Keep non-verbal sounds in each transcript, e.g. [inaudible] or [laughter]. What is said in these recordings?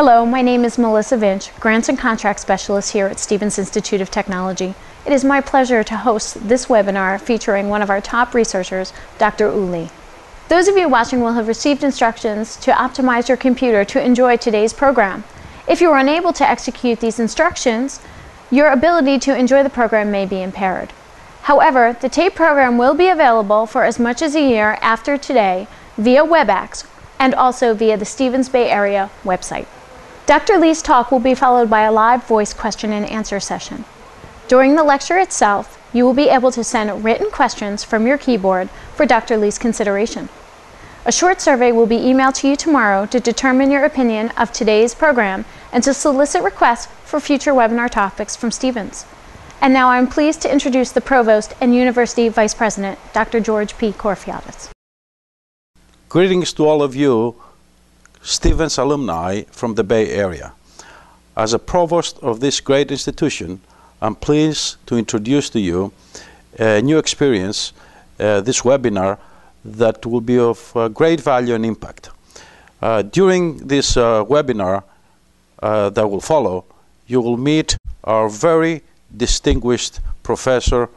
Hello, my name is Melissa Vinch, Grants and Contract Specialist here at Stevens Institute of Technology. It is my pleasure to host this webinar featuring one of our top researchers, Dr. Woo Lee. Those of you watching will have received instructions to optimize your computer to enjoy today's program. If you are unable to execute these instructions, your ability to enjoy the program may be impaired. However, the tape program will be available for as much as a year after today via WebEx and also via the Stevens Bay Area website. Dr. Lee's talk will be followed by a live voice question and answer session. During the lecture itself, you will be able to send written questions from your keyboard for Dr. Lee's consideration. A short survey will be emailed to you tomorrow to determine your opinion of today's program and to solicit requests for future webinar topics from Stevens. And now I'm pleased to introduce the Provost and University Vice President, Dr. George P. Korfiatis. Greetings to all of you Stevens alumni from the Bay Area. As a provost of this great institution, I'm pleased to introduce to you a new experience, uh, this webinar, that will be of uh, great value and impact. Uh, during this uh, webinar uh, that will follow, you will meet our very distinguished Professor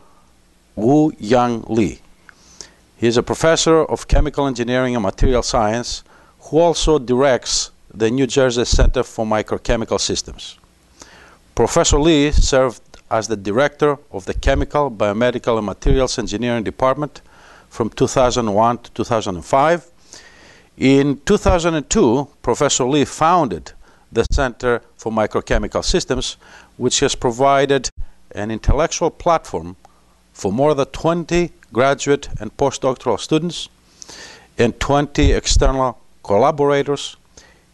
Woo Young Lee. He is a professor of chemical engineering and material science who also directs the New Jersey Center for Microchemical Systems. Professor Lee served as the director of the Chemical, Biomedical, and Materials Engineering Department from 2001 to 2005. In 2002, Professor Lee founded the Center for Microchemical Systems, which has provided an intellectual platform for more than 20 graduate and postdoctoral students and 20 external collaborators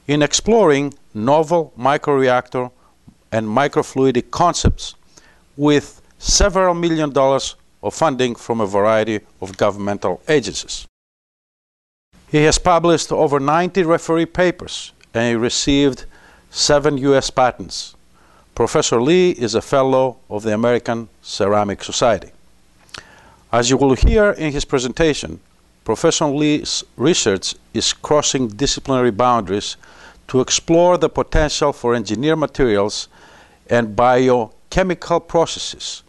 in exploring novel microreactor and microfluidic concepts with several million dollars of funding from a variety of governmental agencies. He has published over 90 referee papers and he received seven U.S. patents. Professor Lee is a fellow of the American Ceramic Society. As you will hear in his presentation, Professor Lee's research is crossing disciplinary boundaries to explore the potential for engineered materials and biochemical processes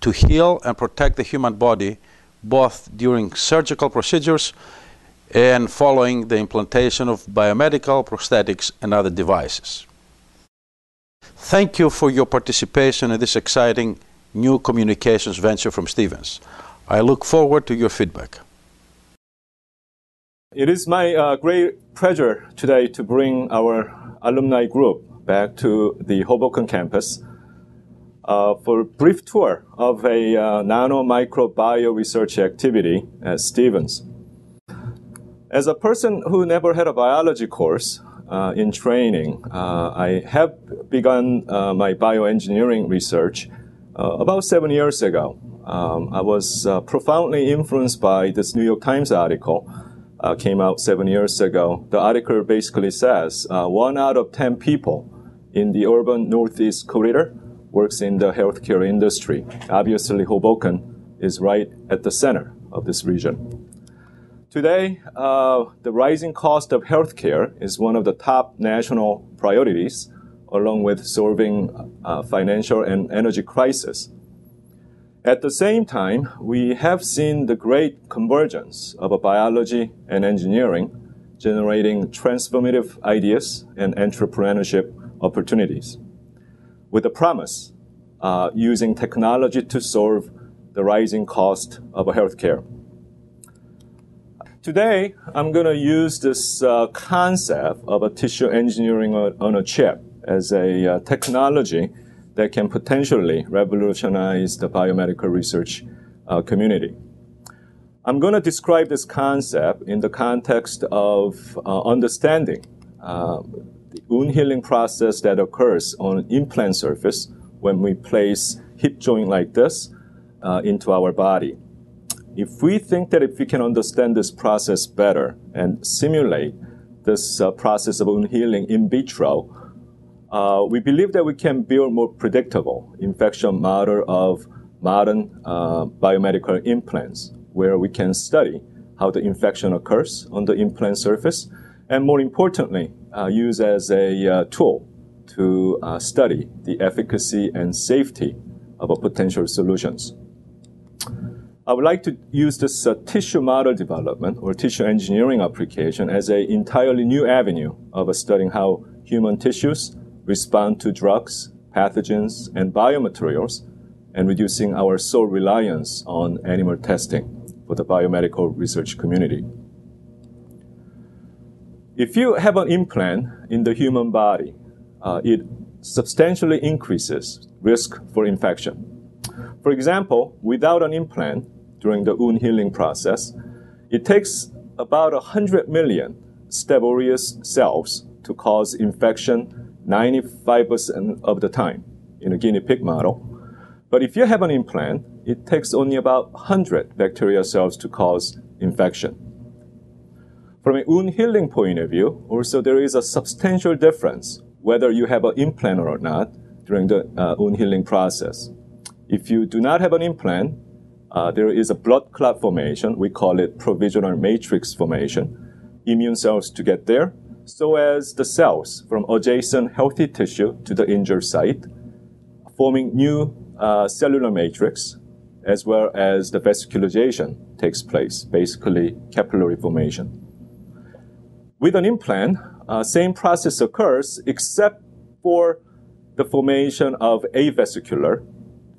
to heal and protect the human body both during surgical procedures and following the implantation of biomedical prosthetics and other devices. Thank you for your participation in this exciting new communications venture from Stevens. I look forward to your feedback. It is my uh, great pleasure today to bring our alumni group back to the Hoboken campus uh, for a brief tour of a uh, research activity at Stevens. As a person who never had a biology course uh, in training, uh, I have begun uh, my bioengineering research about seven years ago. Um, I was profoundly influenced by this New York Times article uh, came out seven years ago. The article basically says uh, one out of 10 people in the urban Northeast corridor works in the healthcare industry. Obviously, Hoboken is right at the center of this region. Today, uh, the rising cost of healthcare is one of the top national priorities, along with solving uh, financial and energy crisis. At the same time, we have seen the great convergence of biology and engineering, generating transformative ideas and entrepreneurship opportunities. With the promise uh, using technology to solve the rising cost of healthcare. Today, I'm going to use this uh, concept of a tissue engineering on a chip as a uh, technology that can potentially revolutionize the biomedical research uh, community. I'm going to describe this concept in the context of uh, understanding uh, the wound healing process that occurs on an implant surface when we place hip joint like this uh, into our body. If we think that if we can understand this process better and simulate this uh, process of wound healing in vitro, uh, we believe that we can build more predictable infection model of modern uh, biomedical implants, where we can study how the infection occurs on the implant surface and more importantly, uh, use as a uh, tool to uh, study the efficacy and safety of potential solutions. I would like to use this uh, tissue model development or tissue engineering application as an entirely new avenue of studying how human tissues respond to drugs, pathogens, and biomaterials, and reducing our sole reliance on animal testing for the biomedical research community. If you have an implant in the human body, uh, it substantially increases risk for infection. For example, without an implant during the wound healing process, it takes about 100 million Staph aureus cells to cause infection 95% of the time in a guinea pig model. But if you have an implant, it takes only about 100 bacterial cells to cause infection. From a wound healing point of view, also there is a substantial difference whether you have an implant or not during the uh, wound healing process. If you do not have an implant, uh, there is a blood clot formation. We call it provisional matrix formation. Immune cells to get there, so as the cells from adjacent healthy tissue to the injured site, forming new uh, cellular matrix, as well as the vascularization takes place, basically capillary formation. With an implant, uh, same process occurs except for the formation of avascular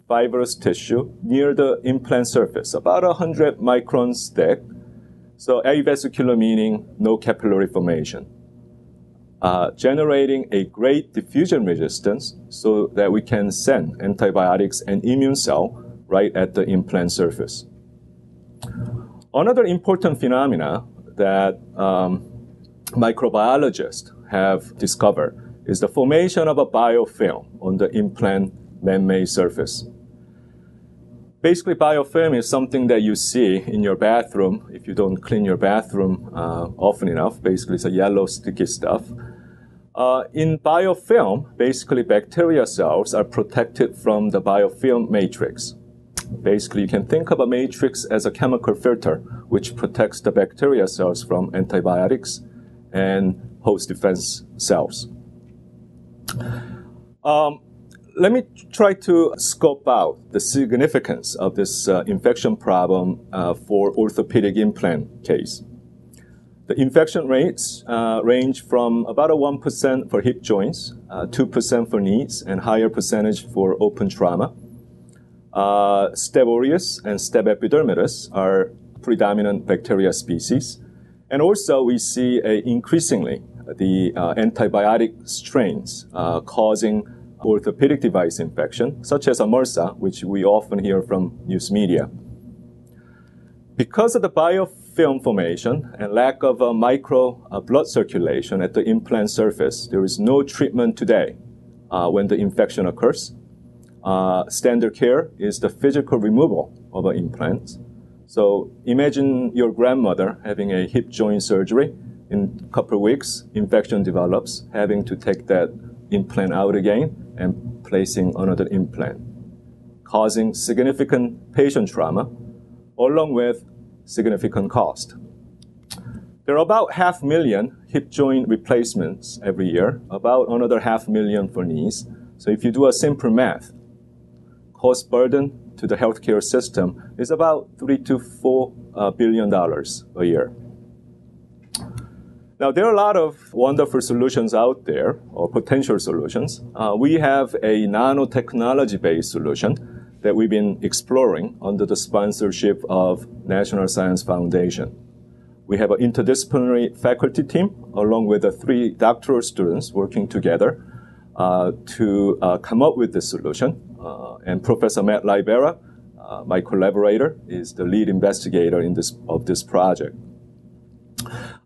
fibrous tissue near the implant surface, about 100 microns thick. So avascular meaning no capillary formation. Uh, generating a great diffusion resistance so that we can send antibiotics and immune cell right at the implant surface. Another important phenomena that um, microbiologists have discovered is the formation of a biofilm on the implant man-made surface. Basically, biofilm is something that you see in your bathroom if you don't clean your bathroom uh, often enough. Basically, it's a yellow sticky stuff. Uh, in biofilm, basically bacteria cells are protected from the biofilm matrix. Basically, you can think of a matrix as a chemical filter which protects the bacteria cells from antibiotics and host defense cells. Um, let me try to scope out the significance of this uh, infection problem uh, for orthopedic implant case. The infection rates uh, range from about a 1% for hip joints, 2% uh, for knees, and higher percentage for open trauma. Uh, Staph aureus and Staph epidermidis are predominant bacteria species. And also, we see increasingly the uh, antibiotic strains uh, causing orthopedic device infection, such as MRSA, which we often hear from news media. Because of the biofilm formation and lack of uh, micro uh, blood circulation at the implant surface, there is no treatment today uh, when the infection occurs. Uh, standard care is the physical removal of an implant so imagine your grandmother having a hip joint surgery. In a couple of weeks, infection develops, having to take that implant out again and placing another implant, causing significant patient trauma along with significant cost. There are about half million hip joint replacements every year, about another half million for knees. So if you do a simple math, cost burden to the healthcare system is about three to four uh, billion dollars a year. Now, there are a lot of wonderful solutions out there, or potential solutions. Uh, we have a nanotechnology based solution that we've been exploring under the sponsorship of National Science Foundation. We have an interdisciplinary faculty team along with the three doctoral students working together uh, to uh, come up with the solution. Uh, and Professor Matt Libera, uh, my collaborator, is the lead investigator in this, of this project.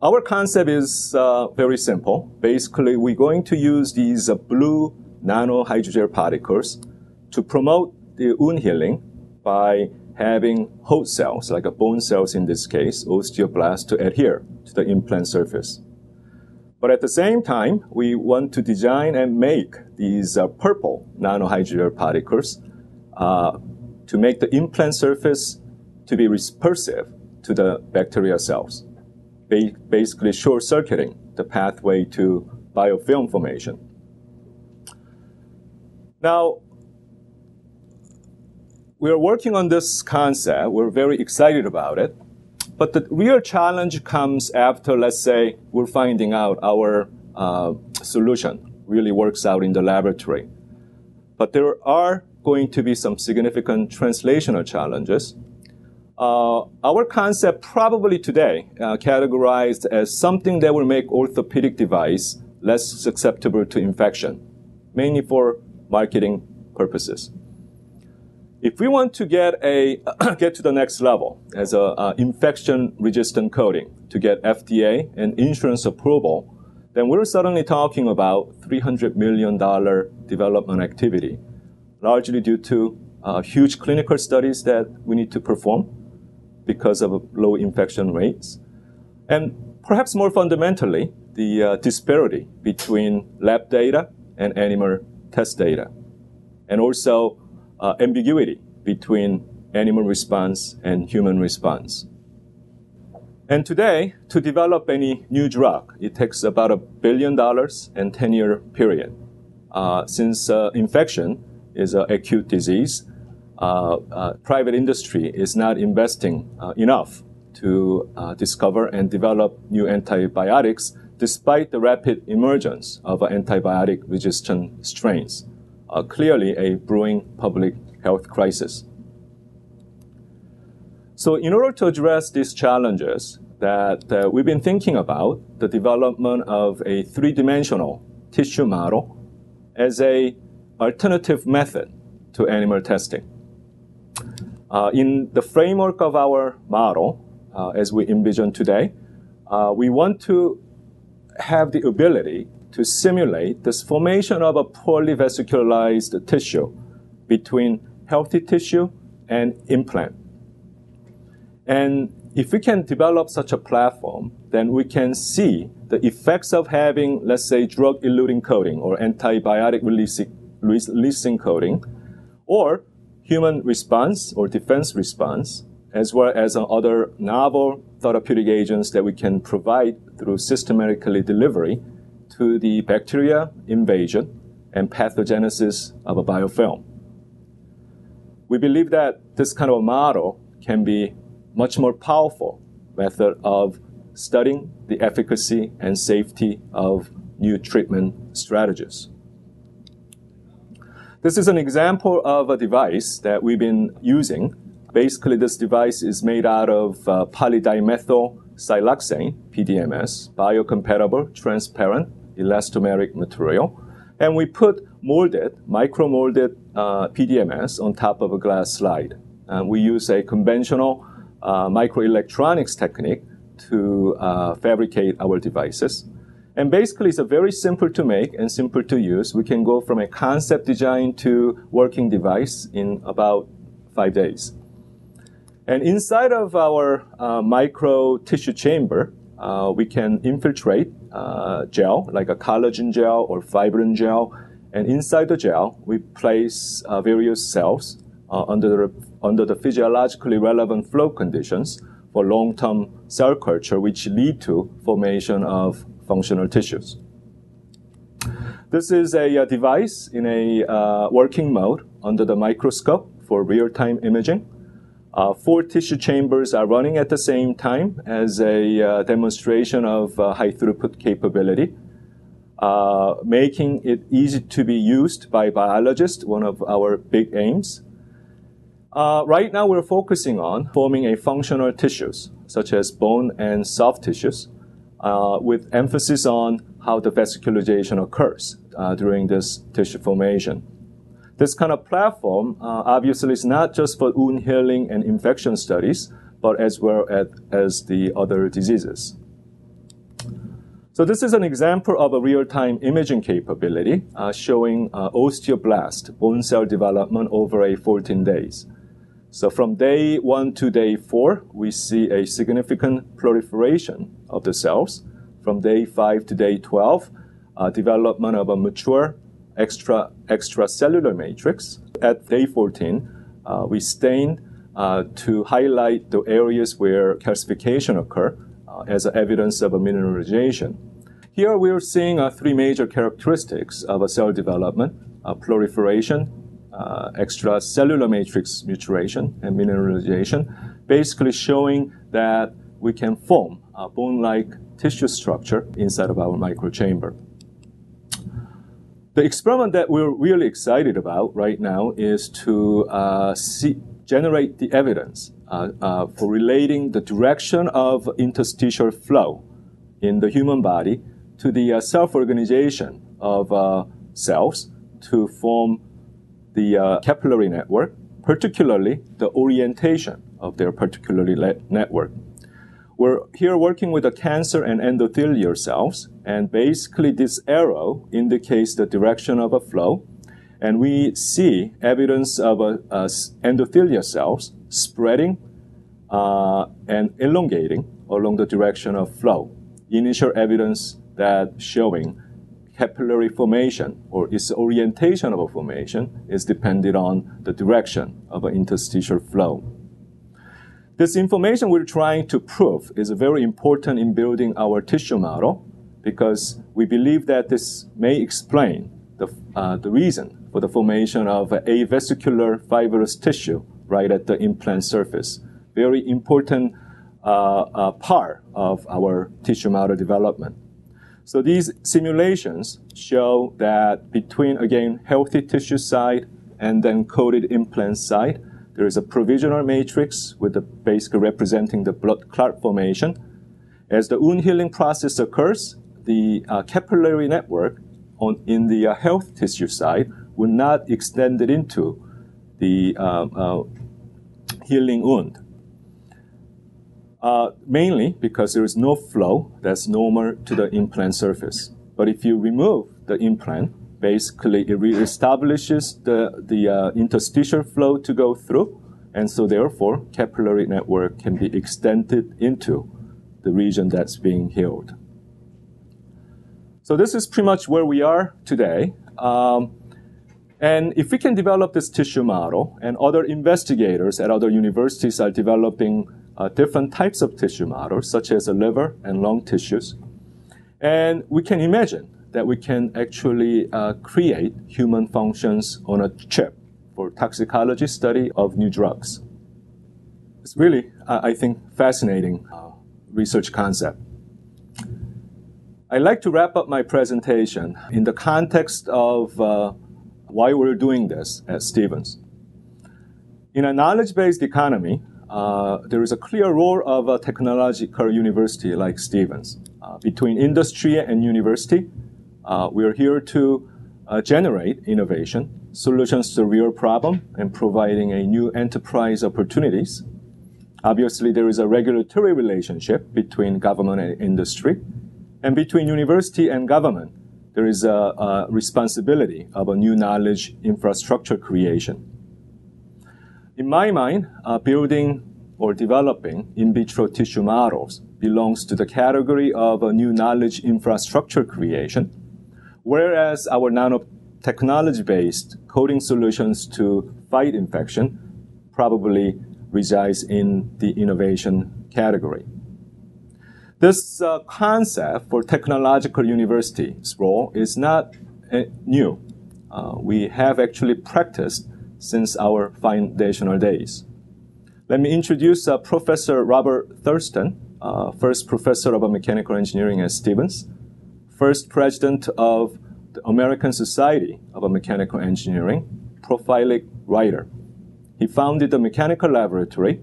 Our concept is uh, very simple. Basically, we're going to use these uh, blue nano hydrogel particles to promote the wound healing by having host cells, like a bone cells in this case, osteoblasts, to adhere to the implant surface. But at the same time, we want to design and make these uh, purple nanohydrogel particles uh, to make the implant surface to be repulsive to the bacterial cells, ba- basically short circuiting the pathway to biofilm formation. Now, we are working on this concept. We're very excited about it. But the real challenge comes after, let's say, we're finding out our uh, solution really works out in the laboratory. But there are going to be some significant translational challenges. Uh, our concept probably today uh, categorized as something that will make orthopedic device less susceptible to infection, mainly for marketing purposes. If we want to get a [clears throat] get to the next level as a uh, infection resistant coating to get FDA and insurance approval, then we're suddenly talking about $300 million development activity, largely due to uh, huge clinical studies that we need to perform because of low infection rates. And perhaps more fundamentally, the uh, disparity between lab data and animal test data. And also uh, ambiguity between animal response and human response. And today, to develop any new drug, it takes about a billion dollars and 10 year period. Uh, since uh, infection is an acute disease, uh, uh private industry is not investing uh, enough to uh, discover and develop new antibiotics despite the rapid emergence of antibiotic resistant strains. Clearly a brewing public health crisis. So in order to address these challenges that uh, we've been thinking about, the development of a three-dimensional tissue model as a alternative method to animal testing. Uh, in the framework of our model, uh, as we envision today, uh, we want to have the ability to simulate this formation of a poorly vascularized tissue between healthy tissue and implant. And if we can develop such a platform, then we can see the effects of having, let's say, drug eluting coating or antibiotic releasing, releasing coating, or human response or defense response, as well as other novel therapeutic agents that we can provide through systematically delivery to the bacteria invasion and pathogenesis of a biofilm. We believe that this kind of model can be much more powerful method of studying the efficacy and safety of new treatment strategies. This is an example of a device that we've been using. Basically, this device is made out of uh, polydimethyl siloxane, PDMS, biocompatible, transparent, elastomeric material. And we put molded, micro molded uh, PDMS on top of a glass slide. And we use a conventional uh, microelectronics technique to uh, fabricate our devices. And basically, it's a very simple to make and simple to use. We can go from a concept design to working device in about five days. And inside of our uh, micro tissue chamber, uh, we can infiltrate uh, gel, like a collagen gel or fibrin gel. And inside the gel, we place uh, various cells uh, under the under the physiologically relevant flow conditions for long-term cell culture, which lead to formation of functional tissues. This is a, a device in a uh, working mode under the microscope for real-time imaging. Uh, four tissue chambers are running at the same time as a uh, demonstration of uh, high throughput capability, uh, making it easy to be used by biologists, one of our big aims. Uh, right now, we're focusing on forming a functional tissues, such as bone and soft tissues, uh, with emphasis on how the vascularization occurs during this tissue formation. This kind of platform uh, obviously is not just for wound healing and infection studies, but as well as, as the other diseases. So this is an example of a real-time imaging capability uh, showing uh, osteoblast bone cell development over a 14 days. So from day one to day four, we see a significant proliferation of the cells. From day five to day 12, uh, development of a mature extra extracellular matrix. At day 14, uh, we stain uh, to highlight the areas where calcification occur uh, as evidence of a mineralization. Here we are seeing uh, three major characteristics of a cell development, uh, proliferation, uh, extracellular matrix maturation, and mineralization, basically showing that we can form a bone-like tissue structure inside of our microchamber. The experiment that we're really excited about right now is to uh, see, generate the evidence uh, uh, for relating the direction of interstitial flow in the human body to the uh, self-organization of uh, cells to form the uh, capillary network, particularly the orientation of their particular network. We're here working with the cancer and endothelial cells, and basically this arrow indicates the direction of a flow, and we see evidence of a, a endothelial cells spreading uh, and elongating along the direction of flow. Initial evidence that showing capillary formation or its orientation of a formation is dependent on the direction of an interstitial flow. This information we're trying to prove is very important in building our tissue model because we believe that this may explain the, uh, the reason for the formation of a avascular fibrous tissue right at the implant surface. Very important uh, uh, part of our tissue model development. So these simulations show that between, again, healthy tissue side and then coated implant side, there is a provisional matrix with the basically representing the blood clot formation. As the wound healing process occurs, the uh, capillary network on, in the uh, health tissue side will not extend it into the uh, uh healing wound. Uh, mainly because there is no flow that's normal to the implant surface. But if you remove the implant, basically it reestablishes the, the uh, interstitial flow to go through, and so therefore capillary network can be extended into the region that's being healed. So this is pretty much where we are today. Um, and if we can develop this tissue model, and other investigators at other universities are developing uh, different types of tissue models, such as liver and lung tissues, and we can imagine that we can actually uh, create human functions on a chip for toxicology study of new drugs. It's really, uh, I think, fascinating uh, research concept. I'd like to wrap up my presentation in the context of uh, why we're doing this at Stevens. In a knowledge-based economy, uh, there is a clear role of a technological university like Stevens. Uh, between industry and university, uh, we are here to uh, generate innovation, solutions to real problem, and providing a new enterprise opportunities. Obviously, there is a regulatory relationship between government and industry, and between university and government, there is a, a responsibility of a new knowledge infrastructure creation. In my mind, uh, building or developing in vitro tissue models belongs to the category of a new knowledge infrastructure creation Whereas our nanotechnology based coating solutions to fight infection probably resides in the innovation category. This uh, concept for technological university's role is not uh, new. Uh, we have actually practiced since our foundational days. Let me introduce uh, Professor Robert Thurston, uh, first professor of mechanical engineering at Stevens, first president of the American Society of Mechanical Engineering, prolific writer. He founded the mechanical laboratory.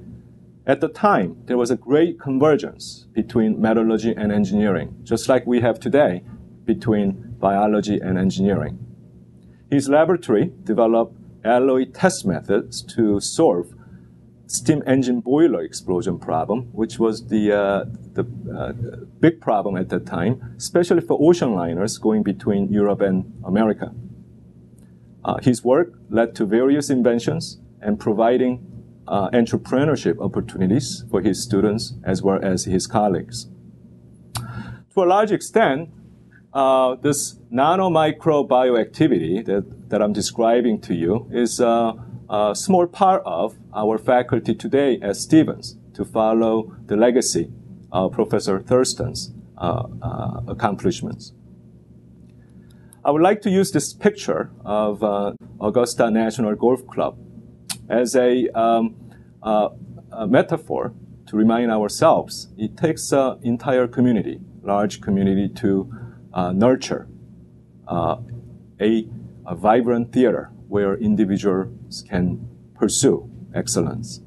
At the time, there was a great convergence between metallurgy and engineering, just like we have today between biology and engineering. His laboratory developed alloy test methods to solve steam engine boiler explosion problem, which was the, uh, the uh, big problem at that time, especially for ocean liners going between Europe and America. Uh, his work led to various inventions and providing uh, entrepreneurship opportunities for his students as well as his colleagues. To a large extent, uh, this nano-micro bioactivity that, that I'm describing to you is uh, a small part of our faculty today at Stevens to follow the legacy of Professor Thurston's accomplishments. I would like to use this picture of Augusta National Golf Club as a, um, uh, a, metaphor to remind ourselves it takes an entire community, large community, to uh, nurture uh, a, a vibrant theater where can pursue excellence.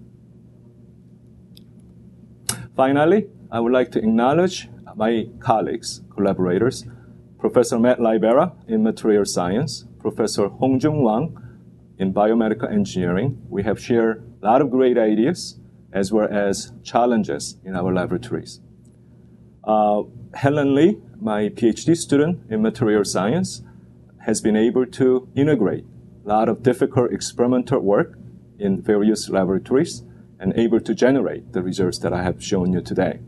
Finally, I would like to acknowledge my colleagues, collaborators, Professor Matt Libera in material science, Professor Hongjun Wang in biomedical engineering. We have shared a lot of great ideas as well as challenges in our laboratories. Uh, Helen Lee, my PhD student in material science, has been able to integrate a lot of difficult experimental work in various laboratories and able to generate the results that I have shown you today.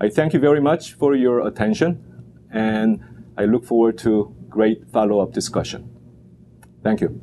I thank you very much for your attention and I look forward to great follow-up discussion. Thank you.